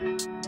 you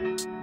you